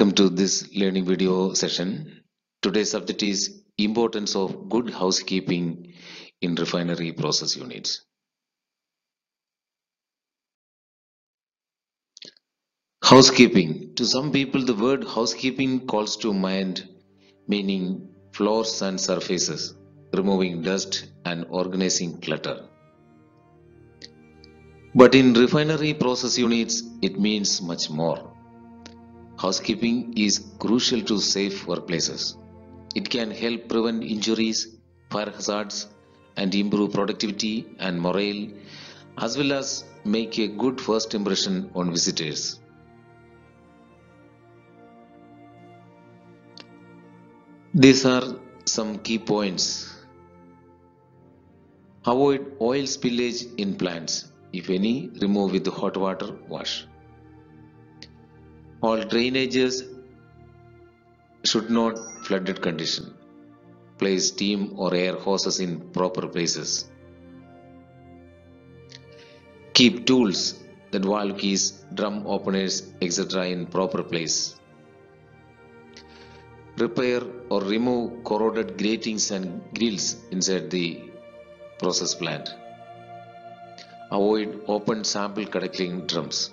Welcome to this learning video session. Today's subject is importance of good housekeeping in refinery process units. Housekeeping. To some people, the word housekeeping calls to mind meaning floors and surfaces, removing dust and organizing clutter. But in refinery process units, it means much more. Housekeeping is crucial to safe workplaces. It can help prevent injuries, fire hazards, and improve productivity and morale, as well as make a good first impression on visitors. These are some key points. Avoid oil spillage in plants. If any, remove with hot water wash. All drainages should not flooded condition. Place steam or air hoses in proper places. Keep tools, that valve keys, drum openers, etc. in proper place. Repair or remove corroded gratings and grills inside the process plant. Avoid open sample collecting drums.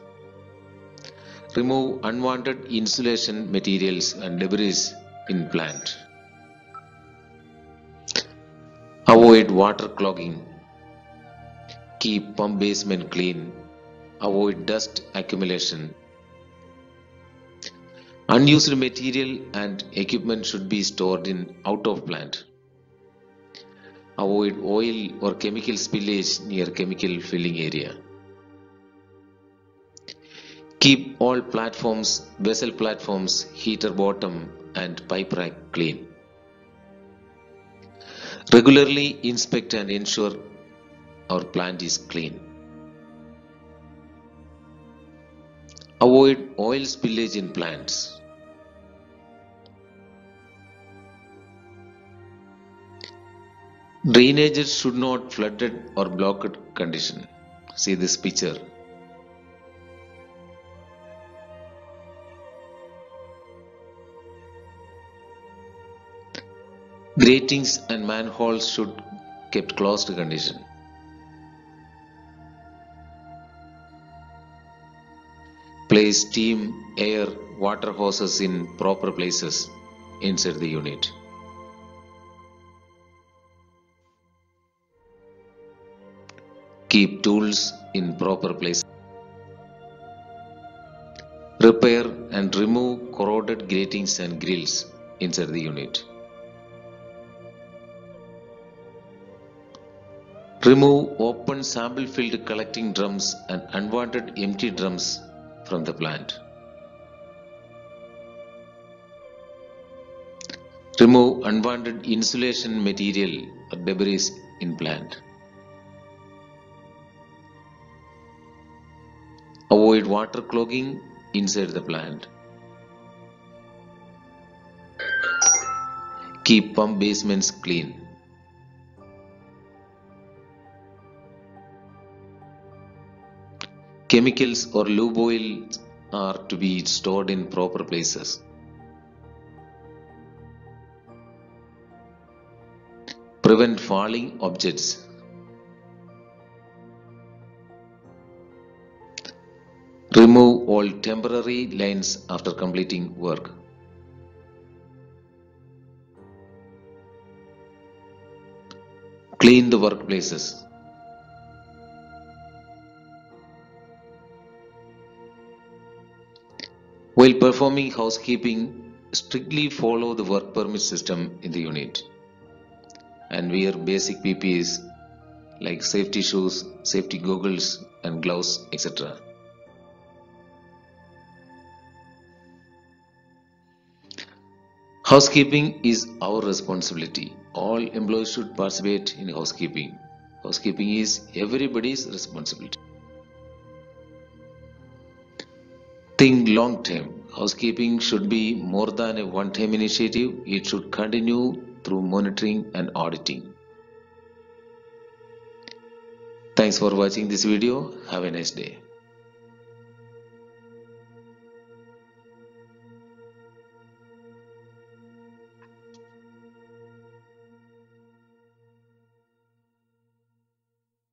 Remove unwanted insulation materials and debris in plant. Avoid water clogging. Keep pump basement clean. Avoid dust accumulation. Unused material and equipment should be stored in out of plant. Avoid oil or chemical spillage near chemical filling area. Keep all platforms, vessel platforms, heater bottom and pipe rack clean. Regularly inspect and ensure our plant is clean. Avoid oil spillage in plants. Drainages should not flooded or blocked condition. See this picture. Gratings and manholes should kept closed condition. Place steam, air, water hoses in proper places inside the unit. Keep tools in proper place. Repair and remove corroded gratings and grills inside the unit. Remove open sample filled collecting drums and unwanted empty drums from the plant. Remove unwanted insulation material or debris in plant. Avoid water clogging inside the plant. Keep pump basements clean. Chemicals or lube oil are to be stored in proper places. Prevent falling objects. Remove all temporary lines after completing work. Clean the workplaces. While performing housekeeping, strictly follow the work permit system in the unit and wear basic PPEs like safety shoes, safety goggles, and gloves, etc. Housekeeping is our responsibility. All employees should participate in housekeeping. Housekeeping is everybody's responsibility. Long term. Housekeeping should be more than a one time initiative, it should continue through monitoring and auditing. Thanks for watching this video. Have a nice day.